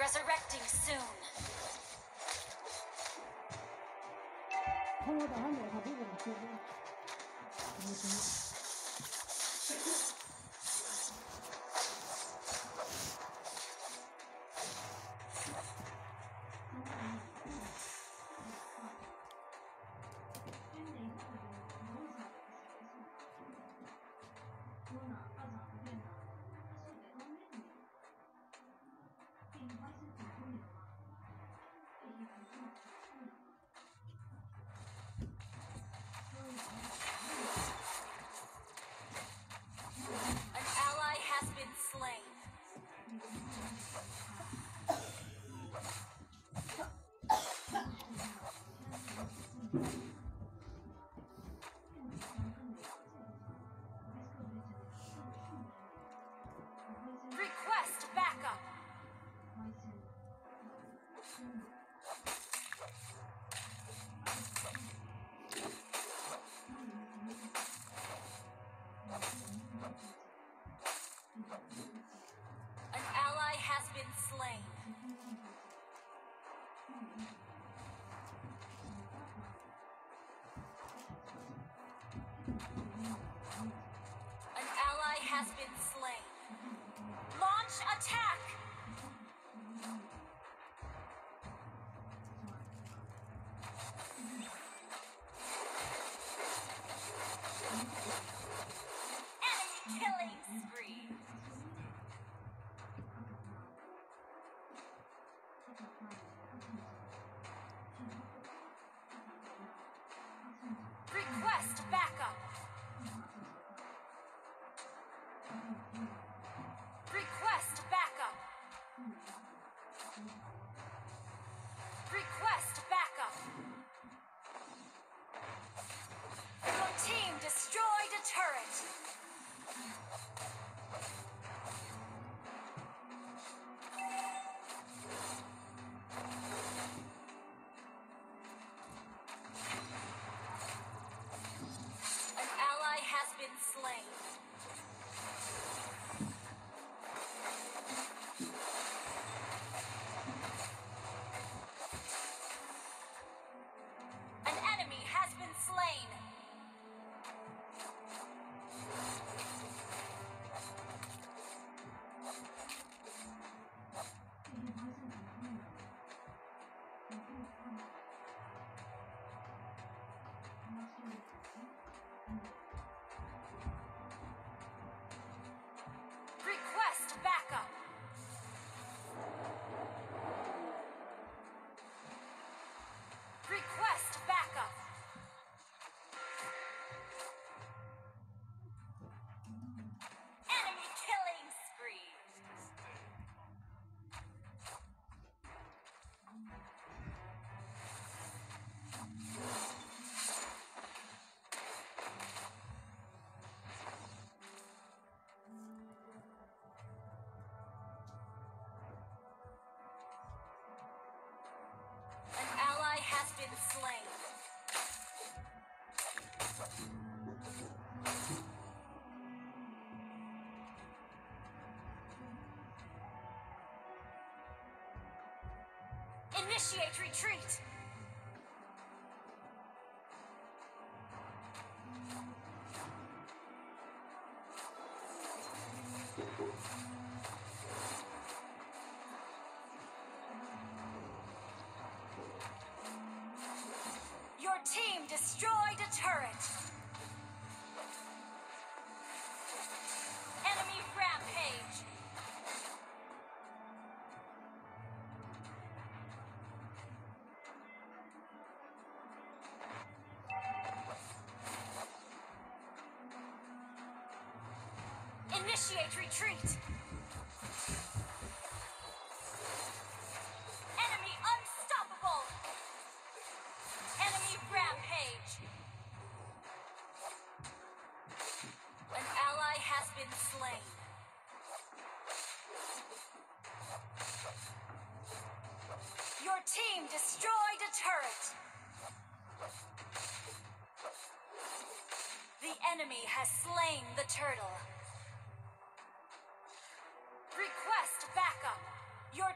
Resurrecting soon. Has been Request Initiate retreat! Initiate retreat! Enemy unstoppable! Enemy rampage! An ally has been slain. Your team destroyed a turret! The enemy has slain the turtle.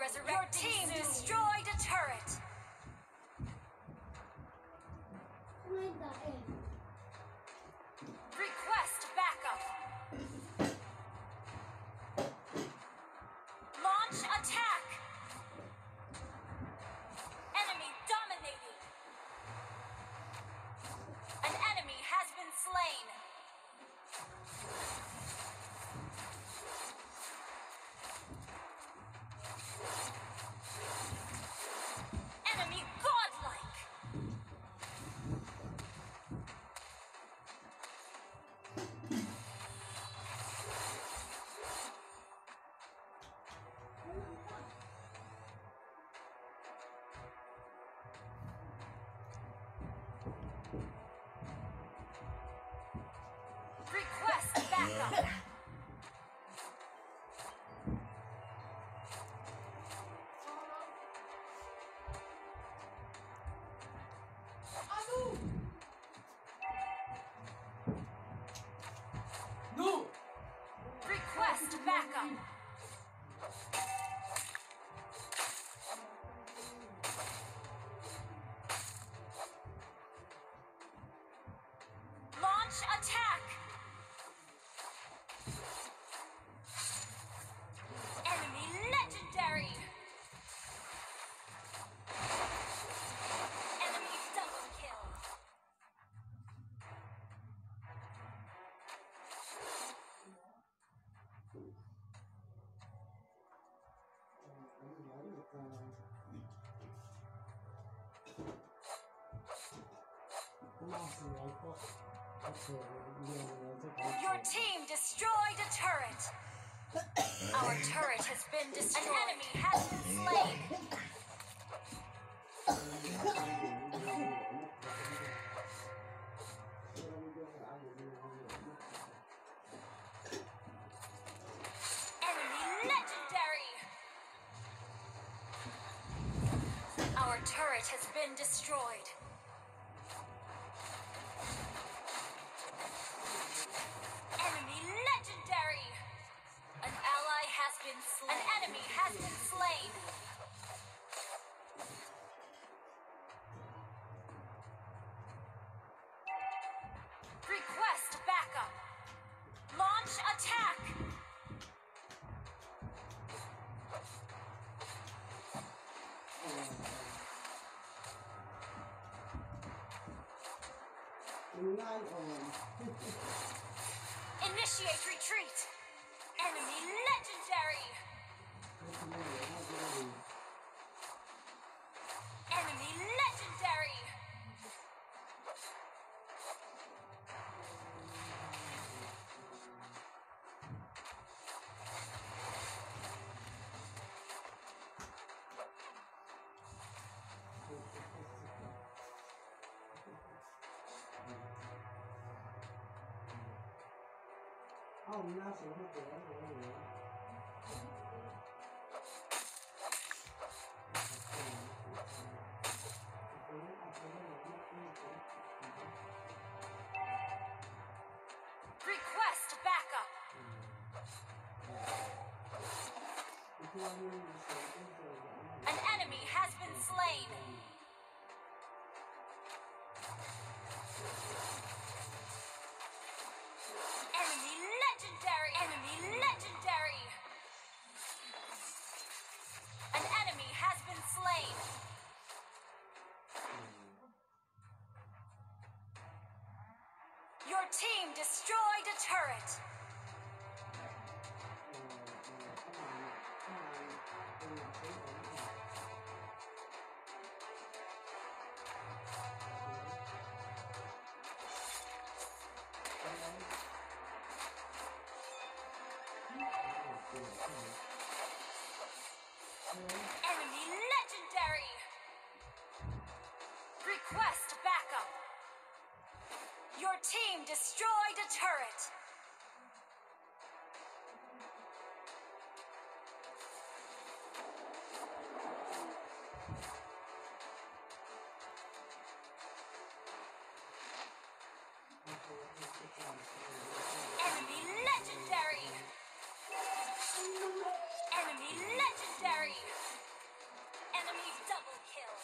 Lord, resurrect Your team destroyed a turret. Your team destroyed a turret. Our turret has been destroyed. An enemy has been slain. Enemy legendary. Our turret has been destroyed. Initiate retreat. Enemy legendary. Oh. Request backup. An enemy has been slain. Enemy team destroyed a turret. Enemy legendary. Enemy legendary. Enemy double kill.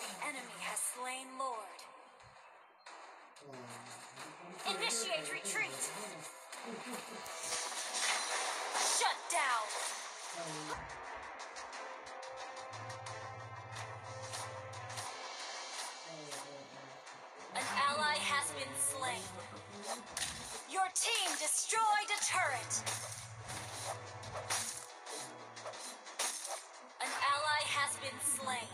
The enemy has slain Lord. Initiate retreat. Shut down. An ally has been slain. Your team destroyed a turret. An ally has been slain.